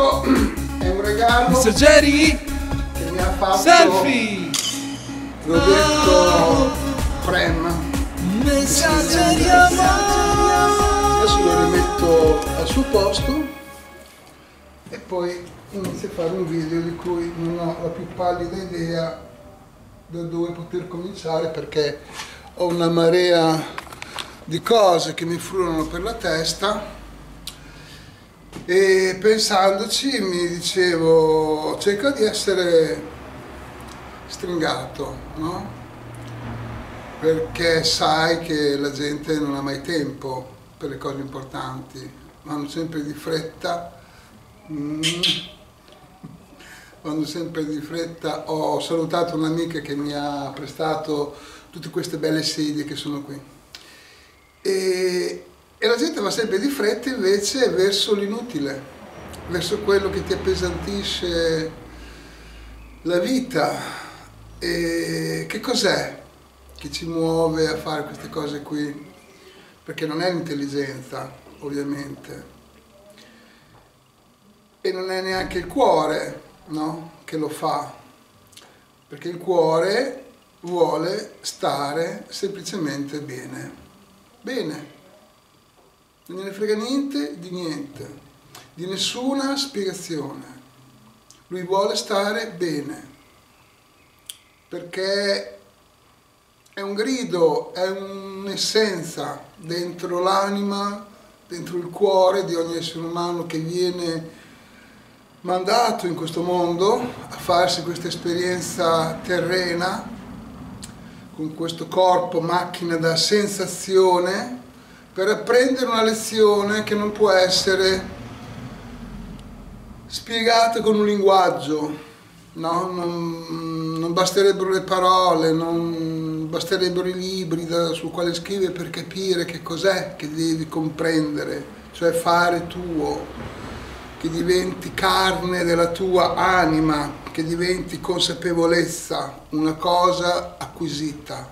Questo è un regalo Mr. Jerry, che mi ha fatto selfie. Roberto Prem. Messaggeri. Adesso lo rimetto al suo posto e poi inizio a fare un video di cui non ho la più pallida idea da dove poter cominciare perché ho una marea di cose che mi frullano per la testa e pensandoci mi dicevo cerca di essere stringato, no? Perché sai che la gente non ha mai tempo per le cose importanti, vanno sempre di fretta. Mm. Vanno sempre di fretta. Ho salutato un'amica che mi ha prestato tutte queste belle sedie che sono qui. E, e la gente va sempre di fretta invece verso l'inutile, verso quello che ti appesantisce la vita. E che cos'è che ci muove a fare queste cose qui? Perché non è l'intelligenza, ovviamente, e non è neanche il cuore no? che lo fa, perché il cuore vuole stare semplicemente bene. Bene, non gliene frega niente di niente, di nessuna spiegazione. Lui vuole stare bene, perché è un grido, è un'essenza dentro l'anima, dentro il cuore di ogni essere umano che viene mandato in questo mondo a farsi questa esperienza terrena con questo corpo macchina da sensazione per apprendere una lezione che non può essere spiegata con un linguaggio, no? non, non basterebbero le parole, non basterebbero i libri da, sul quale scrivere per capire che cos'è che devi comprendere, cioè fare tuo che diventi carne della tua anima, che diventi consapevolezza, una cosa acquisita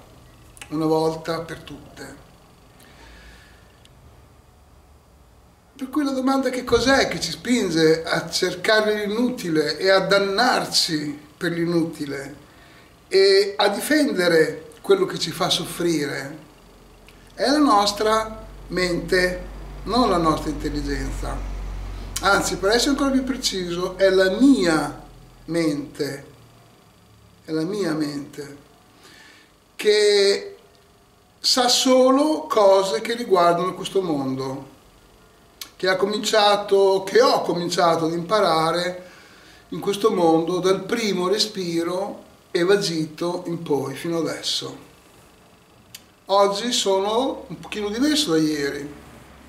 una volta per tutte. Per cui la domanda che cos'è che ci spinge a cercare l'inutile e a dannarci per l'inutile e a difendere quello che ci fa soffrire? È la nostra mente, non la nostra intelligenza anzi per essere ancora più preciso è la mia mente, è la mia mente che sa solo cose che riguardano questo mondo, che ha cominciato, che ho cominciato ad imparare in questo mondo dal primo respiro evagito in poi, fino adesso. Oggi sono un pochino diverso da ieri,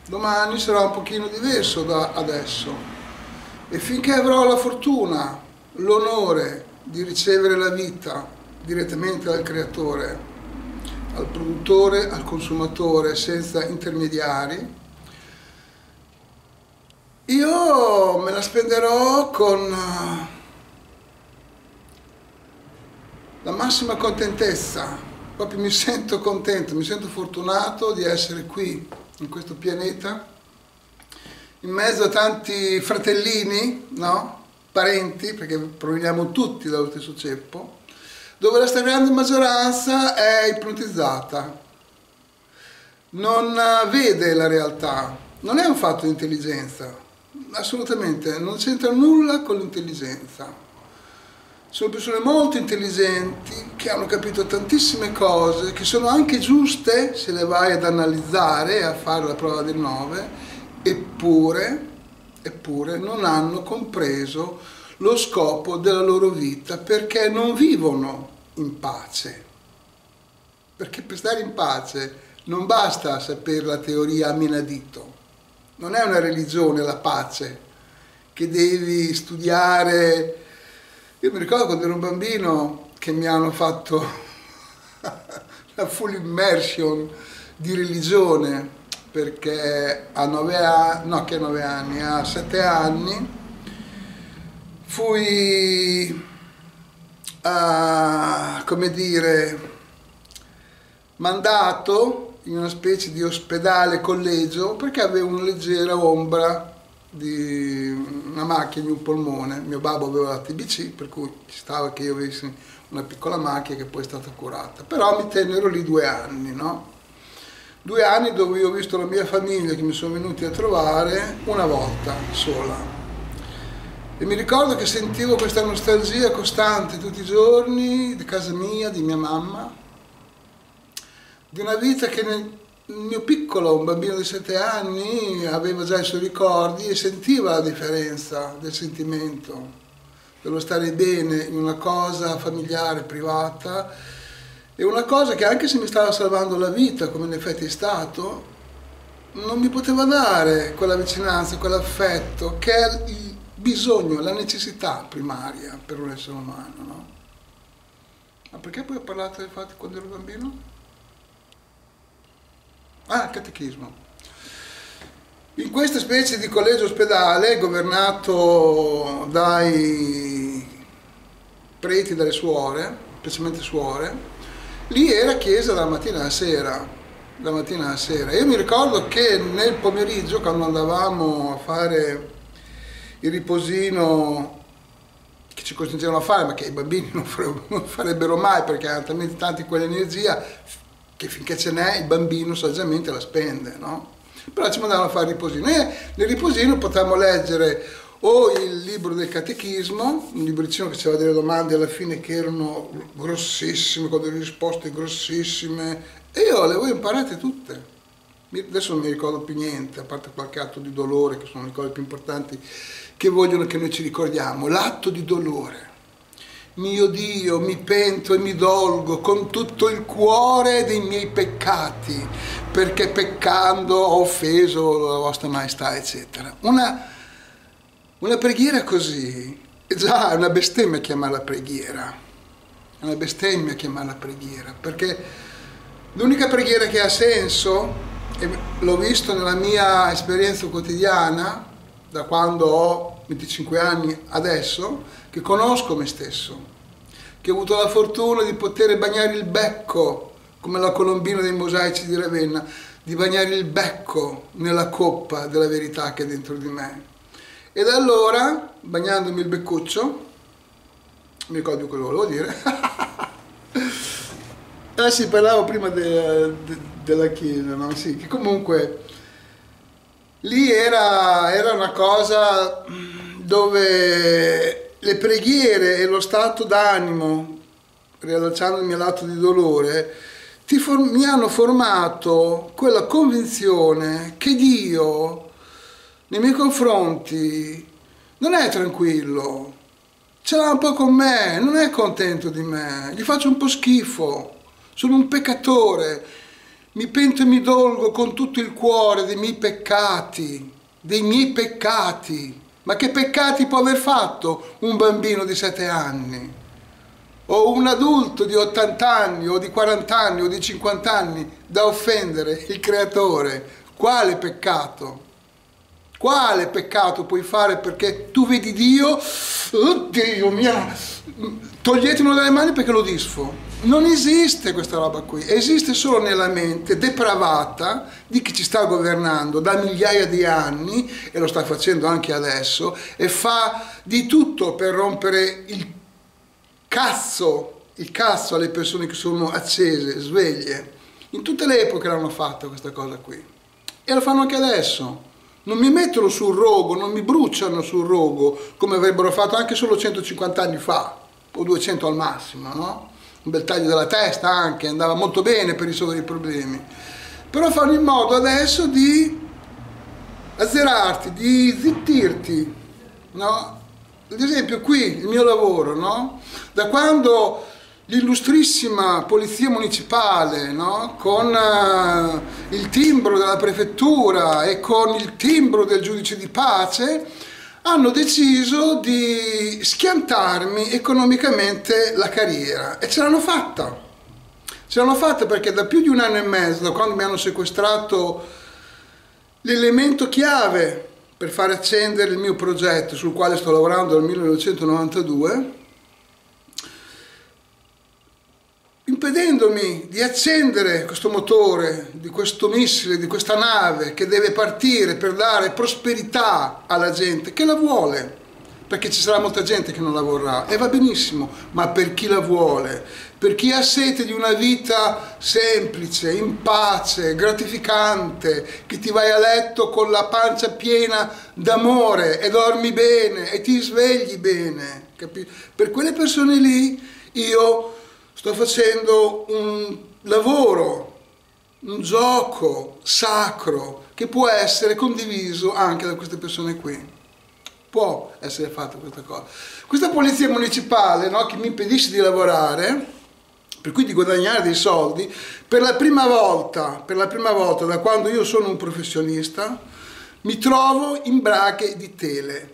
domani sarà un pochino diverso da adesso e finché avrò la fortuna, l'onore di ricevere la vita direttamente dal creatore, al produttore, al consumatore senza intermediari, io me la spenderò con la massima contentezza, proprio mi sento contento, mi sento fortunato di essere qui in questo pianeta, in mezzo a tanti fratellini, no? parenti, perché proveniamo tutti dallo stesso ceppo, dove la stragrande maggioranza è ipnotizzata, non vede la realtà, non è un fatto di intelligenza, assolutamente, non c'entra nulla con l'intelligenza. Sono persone molto intelligenti che hanno capito tantissime cose che sono anche giuste se le vai ad analizzare e a fare la prova del 9 eppure, eppure non hanno compreso lo scopo della loro vita perché non vivono in pace. Perché per stare in pace non basta sapere la teoria a menadito non è una religione la pace che devi studiare. Io mi ricordo quando ero un bambino che mi hanno fatto la full immersion di religione perché a nove anni, no che a nove anni, a sette anni fui a, come dire, mandato in una specie di ospedale collegio perché avevo una leggera ombra di una macchia di un polmone. Mio babbo aveva la TBC, per cui ci stava che io avessi una piccola macchia che poi è stata curata. Però mi tennero lì due anni, no? Due anni dove io ho visto la mia famiglia che mi sono venuti a trovare una volta sola. E mi ricordo che sentivo questa nostalgia costante tutti i giorni di casa mia, di mia mamma, di una vita che nel mio piccolo, un bambino di sette anni, aveva già i suoi ricordi e sentiva la differenza del sentimento, dello stare bene in una cosa familiare, privata, e una cosa che anche se mi stava salvando la vita, come in effetti è stato, non mi poteva dare quella vicinanza, quell'affetto che è il bisogno, la necessità primaria per un essere umano, no? Ma perché poi ho parlato del fatto quando ero bambino? Ah, catechismo. In questa specie di collegio ospedale, governato dai preti dalle suore, specialmente suore, lì era chiesa dalla mattina alla sera, dalla mattina alla sera. Io mi ricordo che nel pomeriggio, quando andavamo a fare il riposino che ci costringevano a fare, ma che i bambini non farebbero mai perché hanno talmente tanti quell'energia che finché ce n'è il bambino saggiamente la spende, no? Però ci mandavano a fare il riposino. E nel riposino potevamo leggere o il libro del catechismo, un libricino che c'era delle domande alla fine che erano grossissime, con delle risposte grossissime, e io le avevo imparate tutte. Adesso non mi ricordo più niente, a parte qualche atto di dolore, che sono le cose più importanti che vogliono che noi ci ricordiamo, l'atto di dolore. Mio Dio, mi pento e mi dolgo con tutto il cuore dei miei peccati, perché peccando ho offeso la vostra maestà, eccetera. Una, una preghiera così, è già una bestemmia chiamarla preghiera, è una bestemmia chiamarla preghiera, perché l'unica preghiera che ha senso, e l'ho visto nella mia esperienza quotidiana, da quando ho 25 anni adesso, che conosco me stesso, che ho avuto la fortuna di poter bagnare il becco, come la colombina dei mosaici di Ravenna, di bagnare il becco nella coppa della verità che è dentro di me. E da allora, bagnandomi il beccuccio, mi ricordo quello che volevo dire, eh sì, parlavo prima de, de, della chiesa, no? Sì, che comunque lì era, era una cosa dove le preghiere e lo stato d'animo, riallacciandomi all'atto di dolore, mi hanno formato quella convinzione che Dio nei miei confronti non è tranquillo, ce l'ha un po' con me, non è contento di me, gli faccio un po' schifo, sono un peccatore, mi pento e mi dolgo con tutto il cuore dei miei peccati, dei miei peccati. Ma che peccati può aver fatto un bambino di 7 anni? O un adulto di 80 anni, o di 40 anni, o di 50 anni da offendere il creatore? Quale peccato? Quale peccato puoi fare perché tu vedi Dio? Oddio mio, toglietelo dalle mani perché lo disfo. Non esiste questa roba qui, esiste solo nella mente depravata di chi ci sta governando da migliaia di anni, e lo sta facendo anche adesso, e fa di tutto per rompere il cazzo, il cazzo alle persone che sono accese, sveglie. In tutte le epoche l'hanno fatta questa cosa qui. E lo fanno anche adesso. Non mi mettono sul rogo, non mi bruciano sul rogo, come avrebbero fatto anche solo 150 anni fa, o 200 al massimo, no? Un bel taglio della testa anche, andava molto bene per risolvere i problemi. Però fanno in modo adesso di azzerarti, di zittirti, no? Ad esempio qui il mio lavoro, no? Da quando l'illustrissima polizia municipale, no? con uh, il timbro della prefettura e con il timbro del giudice di pace, hanno deciso di schiantarmi economicamente la carriera e ce l'hanno fatta. Ce l'hanno fatta perché da più di un anno e mezzo, da quando mi hanno sequestrato l'elemento chiave per far accendere il mio progetto sul quale sto lavorando dal 1992, impedendomi di accendere questo motore, di questo missile, di questa nave che deve partire per dare prosperità alla gente che la vuole, perché ci sarà molta gente che non la vorrà e va benissimo, ma per chi la vuole, per chi ha sete di una vita semplice, in pace, gratificante, che ti vai a letto con la pancia piena d'amore e dormi bene e ti svegli bene, capi? per quelle persone lì io sto facendo un lavoro, un gioco sacro che può essere condiviso anche da queste persone qui. Può essere fatta questa cosa. Questa polizia municipale no, che mi impedisce di lavorare, per cui di guadagnare dei soldi, per la prima volta, per la prima volta da quando io sono un professionista, mi trovo in braghe di tele.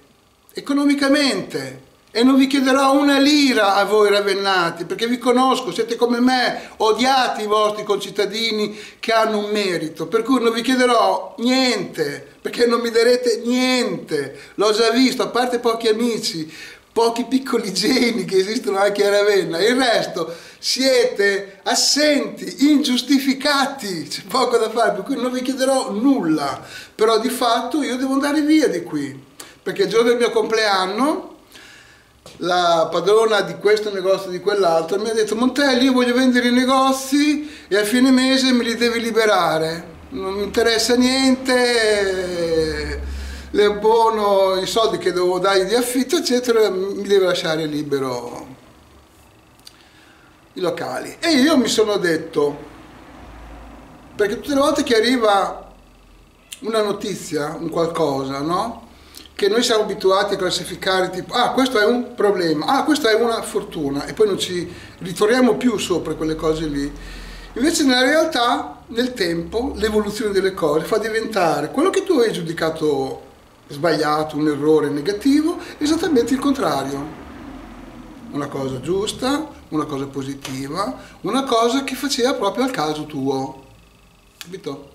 Economicamente, e non vi chiederò una lira a voi ravennati, perché vi conosco, siete come me, odiati i vostri concittadini che hanno un merito, per cui non vi chiederò niente, perché non mi darete niente, l'ho già visto, a parte pochi amici, pochi piccoli geni che esistono anche a Ravenna, il resto siete assenti, ingiustificati, c'è poco da fare, per cui non vi chiederò nulla, però di fatto io devo andare via di qui, perché il giorno del mio compleanno la padrona di questo negozio di quell'altro mi ha detto Montelli io voglio vendere i negozi e a fine mese me li devi liberare non mi interessa niente le abbono i soldi che devo dargli di affitto eccetera mi deve lasciare libero i locali e io mi sono detto perché tutte le volte che arriva una notizia un qualcosa no? Che noi siamo abituati a classificare tipo ah questo è un problema, ah questa è una fortuna e poi non ci ritorniamo più sopra quelle cose lì. Invece nella realtà, nel tempo, l'evoluzione delle cose fa diventare quello che tu hai giudicato sbagliato, un errore negativo, esattamente il contrario. Una cosa giusta, una cosa positiva, una cosa che faceva proprio al caso tuo. Capito?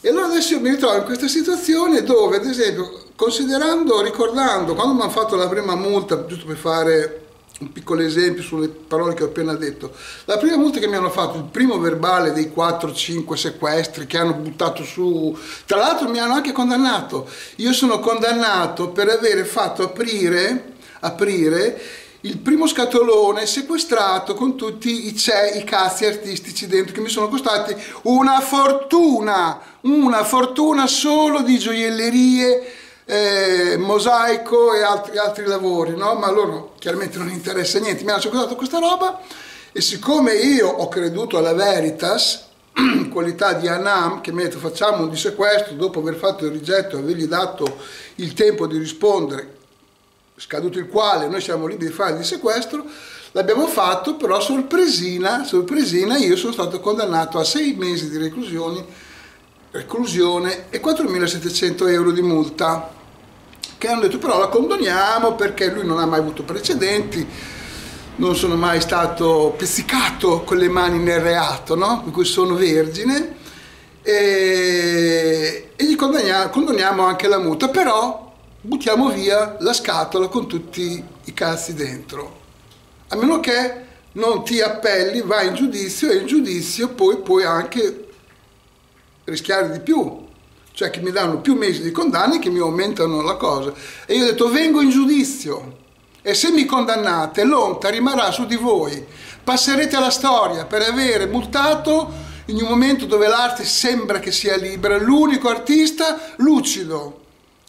E allora adesso io mi ritrovo in questa situazione dove, ad esempio, considerando, ricordando, quando mi hanno fatto la prima multa, giusto per fare un piccolo esempio sulle parole che ho appena detto, la prima multa che mi hanno fatto, il primo verbale dei 4-5 sequestri che hanno buttato su, tra l'altro mi hanno anche condannato, io sono condannato per aver fatto aprire, aprire il primo scatolone sequestrato con tutti i c'è, i cazzi artistici dentro che mi sono costati una fortuna, una fortuna solo di gioiellerie, eh, mosaico e altri, altri lavori, no? ma loro chiaramente non interessa niente, mi hanno sequestrato questa roba e siccome io ho creduto alla Veritas, qualità di Anam, che mi ha detto facciamo un sequestro dopo aver fatto il rigetto e avergli dato il tempo di rispondere scaduto il quale noi siamo liberi di fare il sequestro, l'abbiamo fatto, però sorpresina, sorpresina io sono stato condannato a sei mesi di reclusione, reclusione e 4.700 euro di multa, che hanno detto però la condoniamo perché lui non ha mai avuto precedenti, non sono mai stato pizzicato con le mani nel reato, no? per cui sono vergine, e, e gli condoniamo anche la multa, però buttiamo via la scatola con tutti i cazzi dentro. A meno che non ti appelli, vai in giudizio e in giudizio poi puoi anche rischiare di più. Cioè che mi danno più mesi di condanna e che mi aumentano la cosa. E io ho detto vengo in giudizio e se mi condannate l'onta rimarrà su di voi. Passerete alla storia per avere multato in un momento dove l'arte sembra che sia libera, l'unico artista lucido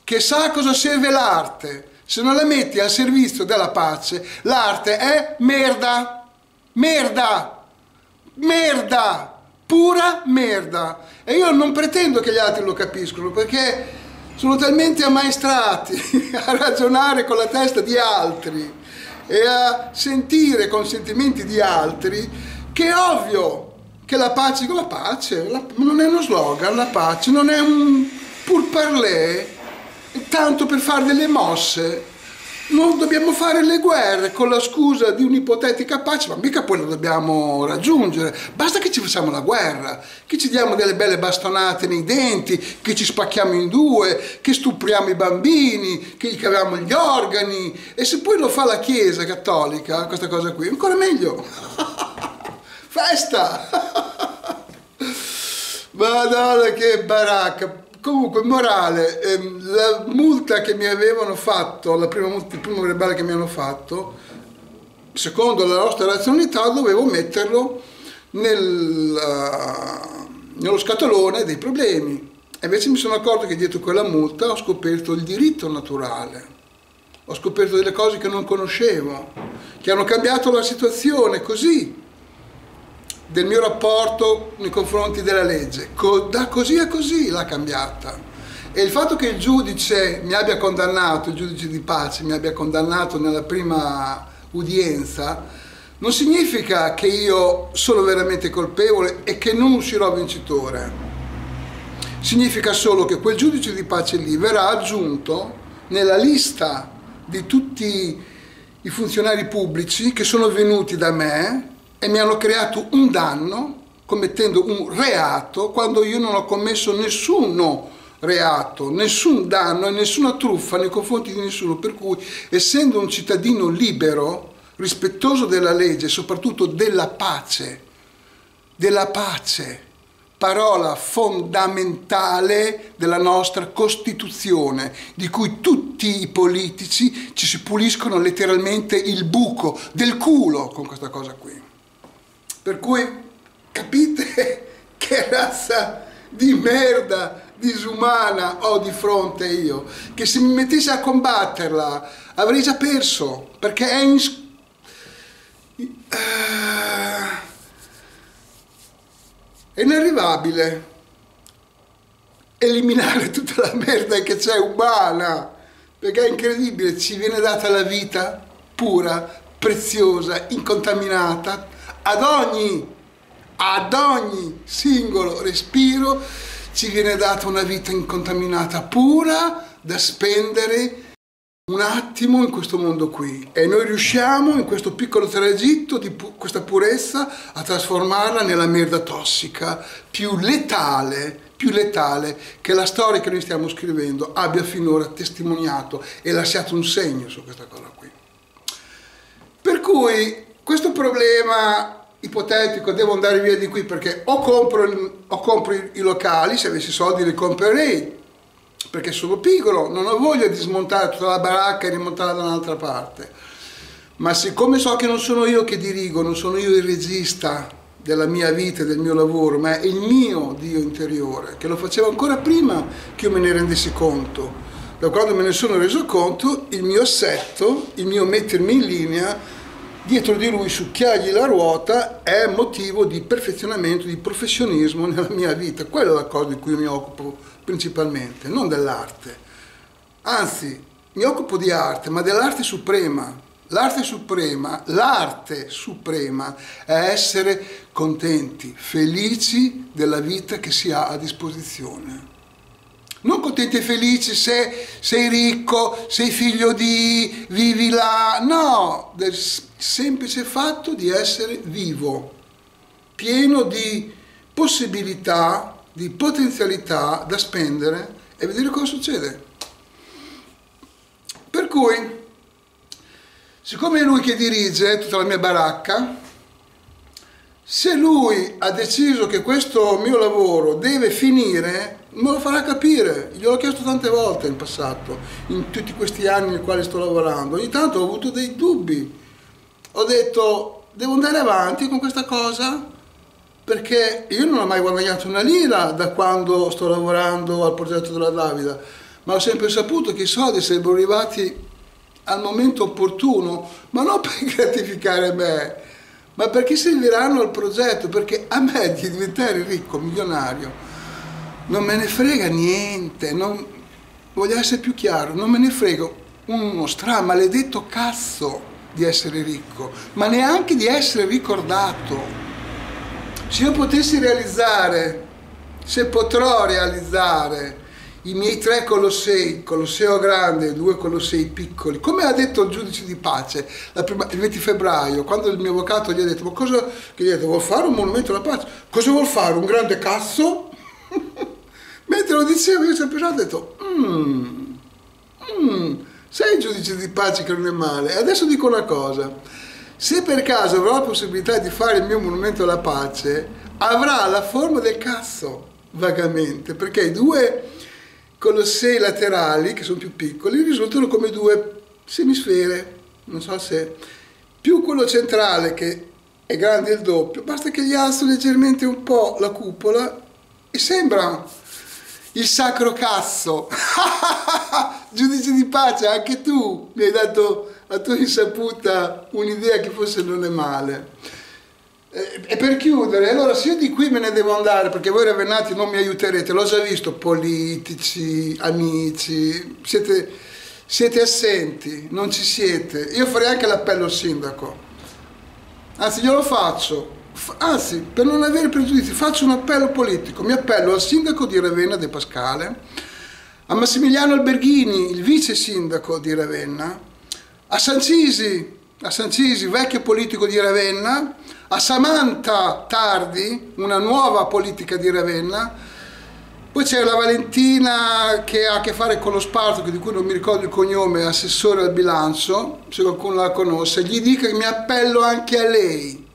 che sa cosa serve l'arte. Se non la metti al servizio della pace, l'arte è merda. Merda. Merda. Pura merda. E io non pretendo che gli altri lo capiscono perché sono talmente ammaestrati a ragionare con la testa di altri e a sentire con sentimenti di altri che è ovvio che la pace la pace non è uno slogan, la pace non è un pur parler tanto per fare delle mosse. Non dobbiamo fare le guerre con la scusa di un'ipotetica pace, ma mica poi la dobbiamo raggiungere. Basta che ci facciamo la guerra, che ci diamo delle belle bastonate nei denti, che ci spacchiamo in due, che stupriamo i bambini, che gli caviamo gli organi. E se poi lo fa la Chiesa cattolica, questa cosa qui, ancora meglio. Festa! Madonna che baracca! Comunque, morale, ehm, la multa che mi avevano fatto, la prima multa, il primo verbale che mi hanno fatto, secondo la nostra razionalità dovevo metterlo nel, uh, nello scatolone dei problemi. E invece mi sono accorto che dietro quella multa ho scoperto il diritto naturale, ho scoperto delle cose che non conoscevo, che hanno cambiato la situazione così, del mio rapporto nei confronti della legge. Da così a così l'ha cambiata. E il fatto che il giudice mi abbia condannato, il giudice di pace mi abbia condannato nella prima udienza, non significa che io sono veramente colpevole e che non uscirò vincitore. Significa solo che quel giudice di pace lì verrà aggiunto nella lista di tutti i funzionari pubblici che sono venuti da me e mi hanno creato un danno commettendo un reato quando io non ho commesso nessuno reato, nessun danno e nessuna truffa nei confronti di nessuno, per cui essendo un cittadino libero, rispettoso della legge e soprattutto della pace, della pace, parola fondamentale della nostra Costituzione, di cui tutti i politici ci si puliscono letteralmente il buco del culo con questa cosa qui. Per cui capite che razza di merda disumana ho di fronte io, che se mi mettessi a combatterla avrei già perso, perché è in... Uh è inarrivabile eliminare tutta la merda che c'è umana, perché è incredibile, ci viene data la vita pura, preziosa, incontaminata, ad ogni, ad ogni singolo respiro ci viene data una vita incontaminata, pura, da spendere un attimo in questo mondo qui e noi riusciamo in questo piccolo tragitto di pu- questa purezza a trasformarla nella merda tossica più letale più letale che la storia che noi stiamo scrivendo abbia finora testimoniato e lasciato un segno su questa cosa qui. Per cui questo problema ipotetico, devo andare via di qui perché o compro, o compro i locali, se avessi soldi li comprerei, perché sono piccolo, non ho voglia di smontare tutta la baracca e rimontarla da un'altra parte. Ma siccome so che non sono io che dirigo, non sono io il regista della mia vita e del mio lavoro, ma è il mio Dio interiore, che lo faceva ancora prima che io me ne rendessi conto. Da quando me ne sono reso conto, il mio assetto, il mio mettermi in linea, dietro di lui succhiargli la ruota, è motivo di perfezionamento, di professionismo nella mia vita. Quella è la cosa di cui mi occupo principalmente, non dell'arte. Anzi, mi occupo di arte, ma dell'arte suprema. L'arte suprema, l'arte suprema è essere contenti, felici della vita che si ha a disposizione. Non contenti e felici se sei ricco, sei figlio di, vivi là, no, semplice fatto di essere vivo, pieno di possibilità di potenzialità da spendere e vedere cosa succede. Per cui, siccome è lui che dirige tutta la mia baracca, se lui ha deciso che questo mio lavoro deve finire, me lo farà capire. Gliel'ho chiesto tante volte in passato, in tutti questi anni nei quali sto lavorando. Ogni tanto ho avuto dei dubbi. Ho detto, devo andare avanti con questa cosa? perché io non ho mai guadagnato una lira da quando sto lavorando al progetto della Davida, ma ho sempre saputo che i soldi sarebbero arrivati al momento opportuno, ma non per gratificare me, ma perché serviranno al progetto, perché a me di diventare ricco, milionario, non me ne frega niente, non, voglio essere più chiaro, non me ne frega uno stramaledetto cazzo di essere ricco, ma neanche di essere ricordato. Se io potessi realizzare, se potrò realizzare i miei tre Colossei, Colosseo grande e due Colossei piccoli, come ha detto il giudice di pace prima, il 20 febbraio, quando il mio avvocato gli ha detto, ma cosa, gli ha detto, vuol fare un monumento alla pace? Cosa vuol fare? Un grande cazzo? Mentre lo dicevo io sempre ho detto, mmm, mm, sei il giudice di pace che non è male. Adesso dico una cosa, Se per caso avrò la possibilità di fare il mio monumento alla pace, avrà la forma del cazzo, vagamente, perché i due colossei laterali, che sono più piccoli, risultano come due semisfere, non so se... Più quello centrale, che è grande il doppio, basta che gli alzo leggermente un po' la cupola e sembra il sacro cazzo. Giudice di pace, anche tu mi hai dato a tua insaputa un'idea che forse non è male. E per chiudere, allora se io di qui me ne devo andare perché voi ravennati non mi aiuterete, l'ho già visto, politici, amici, siete, siete assenti, non ci siete. Io farei anche l'appello al sindaco, anzi glielo faccio, anzi per non avere pregiudizi faccio un appello politico, mi appello al sindaco di Ravenna De Pascale, a Massimiliano Alberghini, il vice sindaco di Ravenna, a Sancisi, a Sancisi, vecchio politico di Ravenna, a Samantha Tardi, una nuova politica di Ravenna, poi c'è la Valentina che ha a che fare con lo Spartaco, di cui non mi ricordo il cognome, assessore al bilancio, se qualcuno la conosce, gli dica che mi appello anche a lei,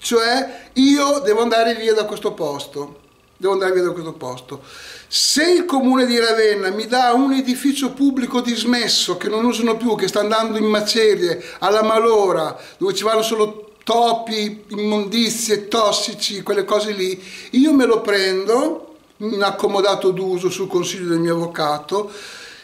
cioè io devo andare via da questo posto, devo andare via da questo posto. Se il comune di Ravenna mi dà un edificio pubblico dismesso che non usano più, che sta andando in macerie, alla malora, dove ci vanno solo topi, immondizie, tossici, quelle cose lì, io me lo prendo in accomodato d'uso sul consiglio del mio avvocato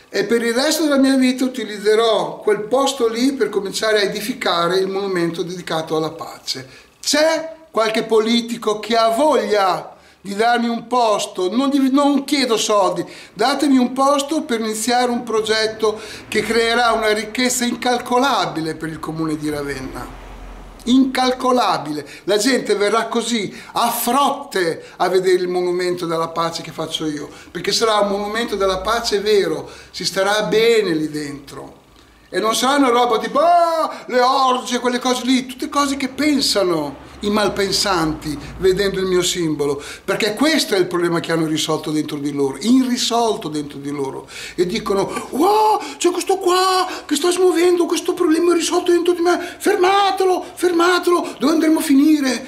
e per il resto della mia vita utilizzerò quel posto lì per cominciare a edificare il monumento dedicato alla pace. C'è qualche politico che ha voglia di darmi un posto, non, di, non, chiedo soldi, datemi un posto per iniziare un progetto che creerà una ricchezza incalcolabile per il comune di Ravenna. Incalcolabile. La gente verrà così a frotte a vedere il monumento della pace che faccio io, perché sarà un monumento della pace vero, si starà bene lì dentro. E non saranno roba tipo ah, le orge, quelle cose lì, tutte cose che pensano i malpensanti vedendo il mio simbolo, perché questo è il problema che hanno risolto dentro di loro, irrisolto dentro di loro. E dicono, wow, c'è questo qua che sta smuovendo questo problema risolto dentro di me, fermatelo, fermatelo, dove andremo a finire?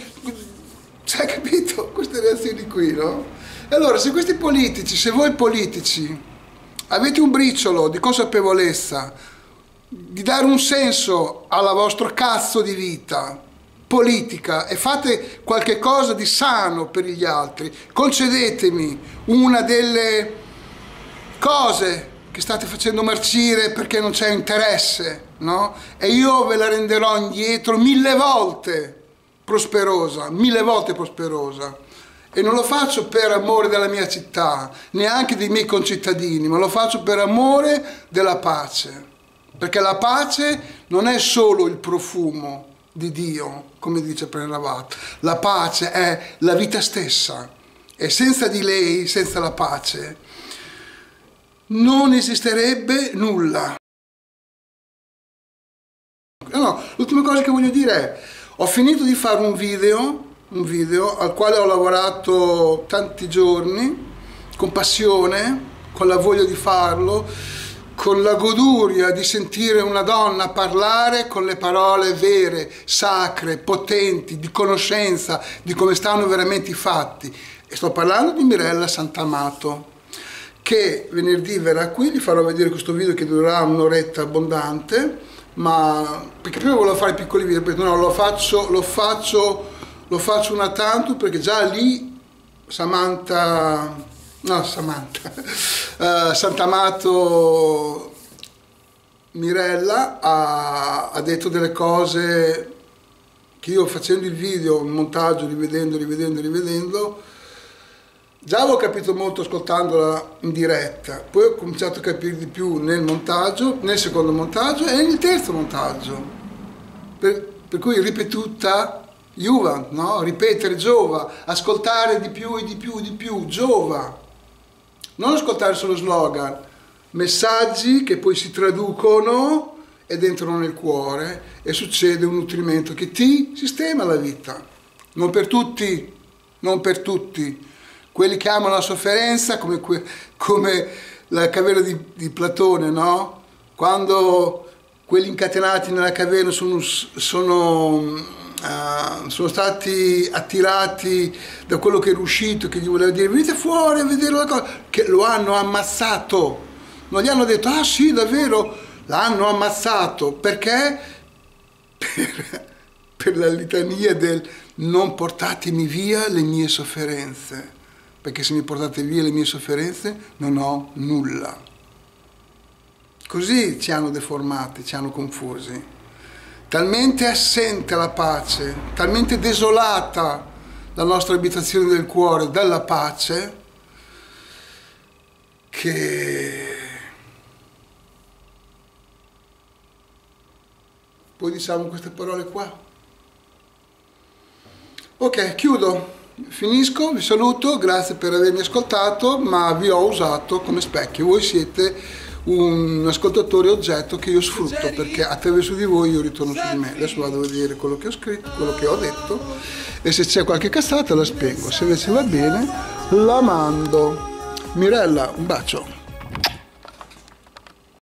Cioè, capito? Queste reazioni qui, no? E allora, se questi politici, se voi politici avete un briciolo di consapevolezza, di dare un senso alla vostra cazzo di vita, politica e fate qualche cosa di sano per gli altri. Concedetemi una delle cose che state facendo marcire perché non c'è interesse, no? E io ve la renderò indietro mille volte prosperosa, mille volte prosperosa. E non lo faccio per amore della mia città, neanche dei miei concittadini, ma lo faccio per amore della pace. Perché la pace non è solo il profumo, di Dio, come dice Preravat. La pace è la vita stessa e senza di lei, senza la pace, non esisterebbe nulla. No, l'ultima cosa che voglio dire è, ho finito di fare un video, un video al quale ho lavorato tanti giorni, con passione, con la voglia di farlo, con la goduria di sentire una donna parlare con le parole vere, sacre, potenti, di conoscenza di come stanno veramente i fatti. E sto parlando di Mirella Sant'Amato, che venerdì verrà qui, vi farò vedere questo video che durerà un'oretta abbondante, ma perché prima volevo fare piccoli video, perché no, lo faccio, lo faccio, lo faccio una tanto perché già lì Samantha no Samantha, uh, Sant'Amato Mirella ha, ha, detto delle cose che io facendo il video, il montaggio, rivedendo, rivedendo, rivedendo, già avevo capito molto ascoltandola in diretta, poi ho cominciato a capire di più nel montaggio, nel secondo montaggio e nel terzo montaggio. Per, per cui ripetuta Juva, no? ripetere giova, ascoltare di più e di più e di più, giova non ascoltare solo slogan, messaggi che poi si traducono ed entrano nel cuore e succede un nutrimento che ti sistema la vita. Non per tutti, non per tutti. Quelli che amano la sofferenza, come, come la caverna di, di Platone, no? Quando quelli incatenati nella caverna sono, sono, uh, sono, stati attirati da quello che era uscito, che gli voleva dire venite fuori a vedere la cosa, che lo hanno ammazzato. Non gli hanno detto ah sì davvero, l'hanno ammazzato perché per, per la litania del non portatemi via le mie sofferenze, perché se mi portate via le mie sofferenze non ho nulla. Così ci hanno deformati, ci hanno confusi. Talmente assente la pace, talmente desolata la nostra abitazione del cuore dalla pace, che poi diciamo queste parole qua. Ok, chiudo, finisco, vi saluto, grazie per avermi ascoltato, ma vi ho usato come specchio. Voi siete un ascoltatore oggetto che io sfrutto perché attraverso di voi io ritorno su di me. Adesso vado a vedere quello che ho scritto, quello che ho detto e se c'è qualche cazzata la spengo, se invece va bene la mando. Mirella, un bacio.